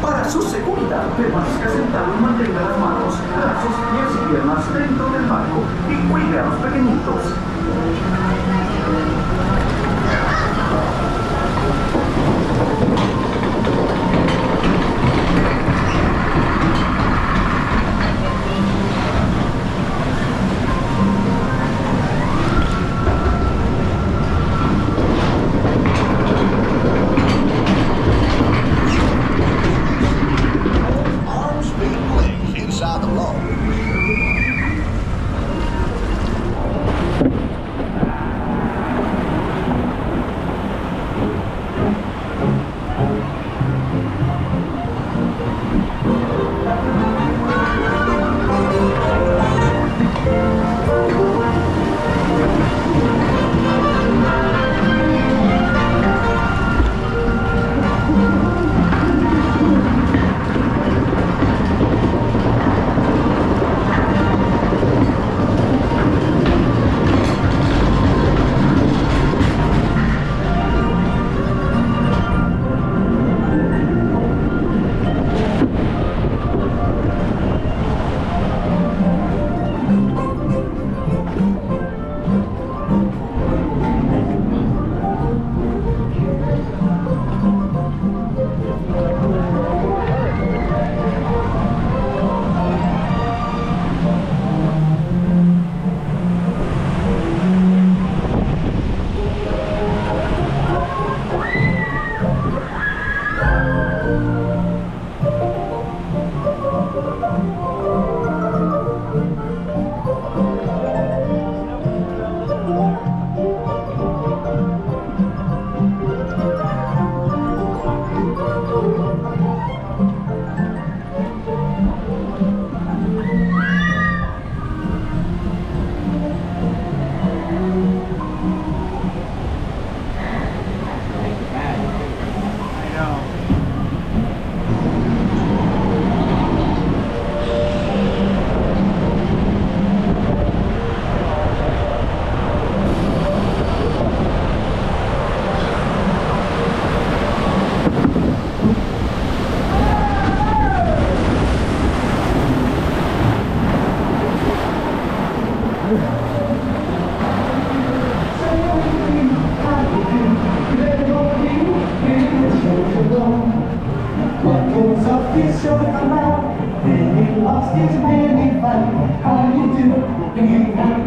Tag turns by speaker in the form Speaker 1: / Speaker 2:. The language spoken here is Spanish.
Speaker 1: Para su seguridad, permanezca sentado y mantenga las manos, brazos, pies y piernas dentro del barco y cuide a los pequeñitos.
Speaker 2: một cái hiện vật